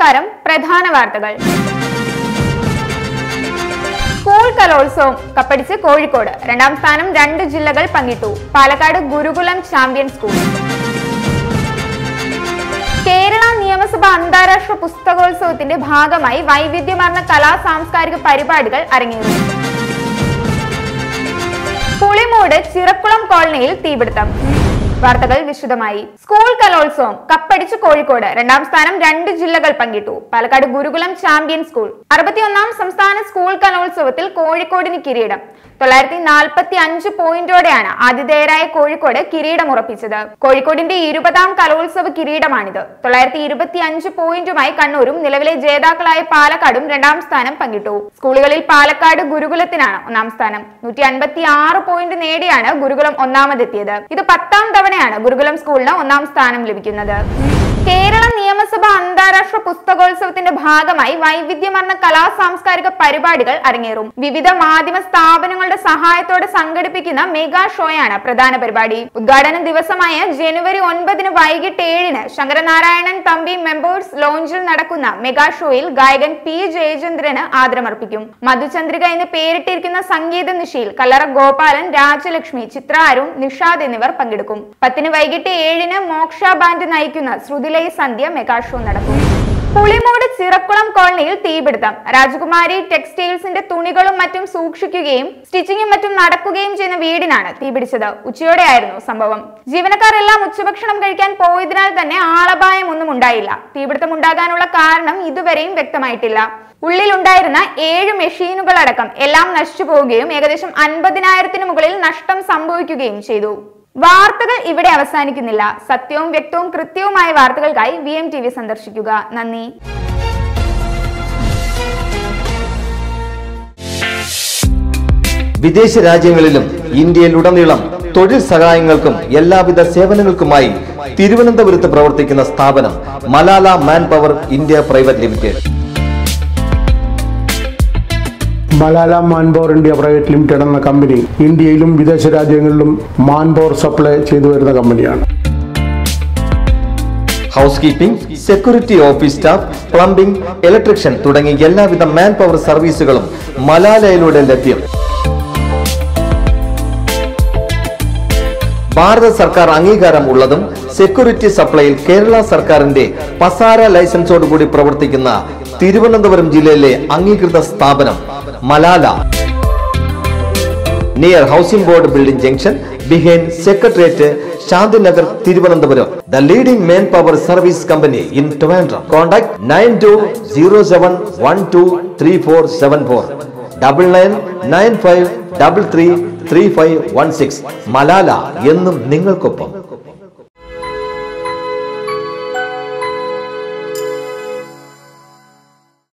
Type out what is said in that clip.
നമസ്കാരം. പ്രധാന വാർത്തകൾ. സ്കൂൾ കലോത്സവം കപ്പടിച്ച് കോഴിക്കോട്. രണ്ടാം സ്ഥാനം രണ്ട് ജില്ലകൾ പങ്കിട്ടു. Palakkad Gurukulam champion school. Kerala നിയമസഭ അന്താരാഷ്ട്ര പുസ്തകോത്സവത്തിന്റെ ഭാഗമായി വൈവിധ്യമാർന്ന കലാ സാംസ്കാരിക പരിപാടികൾ അരങ്ങേറും. പുളിമൂട് ചിറക്കുളം കോളനിയിൽ തീപിടുത്തം. വാർത്തകൾ വിശദമായി. സ്കൂൾ കലോത്സവം കപ്പടിച്ച് കോഴിക്കോട്. രണ്ടാം സ്ഥാനം രണ്ട് ജില്ലകൾ പങ്കിട്ടു. Palakkad Gurukulam champion school. അറുപത്തിയൊന്നാം സംസ്ഥാന സ്കൂൾ കലോത്സവത്തിൽ കോഴിക്കോടിന് കിരീടം. തൊള്ളായിരത്തി നാൽപ്പത്തി അഞ്ച് പോയിന്റോടെയാണ് ആതിഥേയരായ കോഴിക്കോട് കിരീടമുറപ്പിച്ചത് കോഴിക്കോടിന്റെ ഇരുപതാം കലോത്സവ കിരീടമാണിത്. തൊള്ളായിരത്തി ഇരുപത്തി അഞ്ച് പോയിന്റുമായി കണ്ണൂരും നിലവിലെ ജേതാക്കളായ പാലക്കാടും രണ്ടാം സ്ഥാനം പങ്കിട്ടു. സ്കൂളുകളിൽ പാലക്കാട് ഗുരുകുലത്തിനാണ് ഒന്നാം സ്ഥാനം. നൂറ്റി അൻപത്തി ആറ് പോയിന്റ് നേടിയാണ് ഗുരുകുലം ഒന്നാമതെത്തിയത്. ഇത് പത്താം തവണയാണ് ഗുരുകുലം സ്കൂളിന് ഒന്നാം സ്ഥാനം ലഭിക്കുന്നത്. കേരള നിയമസഭ അന്താരാഷ്ട്ര പുസ്തകോത്സവത്തിന്റെ ഭാഗമായി വൈവിധ്യമാർന്ന കലാ സാംസ്കാരിക പരിപാടികൾ അരങ്ങേറും. വിവിധ മാധ്യമ സ്ഥാപനങ്ങളുടെ സഹായത്തോടെ സംഘടിപ്പിക്കുന്ന മെഗാ ഷോയാണ് പ്രധാന പരിപാടി. ഉദ്ഘാടന ദിവസമായ ജനുവരി ഒൻപതിന് വൈകിട്ട് ഏഴിന് ശങ്കരനാരായണൻ തമ്പി മെമ്പേഴ്സ് ലോഞ്ചിൽ നടക്കുന്ന മെഗാ ഷോയിൽ ഗായകൻ പി ജയചന്ദ്രന് ആദരമർപ്പിക്കും. മധുചന്ദ്രിക എന്ന് പേരിട്ടിരിക്കുന്ന സംഗീത നിശയിൽ കല്ലറ ഗോപാലൻ രാജലക്ഷ്മി ചിത്ര അരുൺ നിഷാദ് എന്നിവർ പങ്കെടുക്കും. പത്തിന് വൈകിട്ട് ഏഴിന് മോക്ഷ ബാൻഡ് നയിക്കുന്ന ശ്രുതിലയ സന്ധ്യ മെഗാ ഷോ നടക്കും. പുളിമൂട് ചിറക്കുളം കോളനിയിൽ തീപിടുത്തം. രാജകുമാരി ടെക്സ്റ്റൈൽസിന്റെ തുണികളും മറ്റും സൂക്ഷിക്കുകയും സ്റ്റിച്ചിങ്ങും മറ്റും നടക്കുകയും ചെയ്യുന്ന വീടിനാണ് തീപിടിച്ചത്. ഉച്ചയോടെയായിരുന്നു സംഭവം. ജീവനക്കാർ എല്ലാം ഉച്ചഭക്ഷണം കഴിക്കാൻ പോയതിനാൽ തന്നെ ആളപായം ഒന്നും ഉണ്ടായില്ല. തീപിടുത്തം ഉണ്ടാകാനുള്ള കാരണം ഇതുവരെയും വ്യക്തമായിട്ടില്ല. ഉള്ളിലുണ്ടായിരുന്ന ഏഴ് മെഷീനുകളടക്കം എല്ലാം നശിച്ചു പോവുകയും ഏകദേശം അൻപതിനായിരത്തിന് മുകളിൽ നഷ്ടം സംഭവിക്കുകയും ചെയ്തു. വാർത്തകൾ ഇവിടെ അവസാനിക്കുന്നില്ല. സത്യവും വ്യക്തവും കൃത്യവുമായ വാർത്തകൾക്കായി വി എം ടി വി സന്ദർശിക്കുക. നന്ദി. വിദേശ രാജ്യങ്ങളിലും ഇന്ത്യയിലുടനീളം തൊഴിൽ സഹായങ്ങൾക്കും എല്ലാവിധ സേവനങ്ങൾക്കുമായി തിരുവനന്തപുരത്ത് പ്രവർത്തിക്കുന്ന സ്ഥാപനം Malala man power India private limited. Malala manpower India private limited എന്ന കമ്പനി ഇന്ത്യയിലും വിദേശ രാജ്യങ്ങളിലും മാൻപവർ സപ്ലൈ ചെയ്തു വരുന്ന കമ്പനിയാണ്. House keeping security office staff plumbing electrician തുടങ്ങി എല്ലാവിധ മാൻ പവർ സർവീസുകളും മലാലയിലൂടെ ലഭ്യം. ഭാരത സർക്കാർ അംഗീകാരം ഉള്ളതും സെക്യൂരിറ്റി സപ്ലൈയിൽ കേരള സർക്കാരിന്റെ പസാര ലൈസൻസോടുകൂടി പ്രവർത്തിക്കുന്ന തിരുവനന്തപുരം ജില്ലയിലെ അംഗീകൃത സ്ഥാപനം Malala. Near housing board building junction behind Trivandrum contact nine two zero seven one two three four seven four double nine nine five double three three five one six Malala എന്നും നിങ്ങൾക്കൊപ്പം.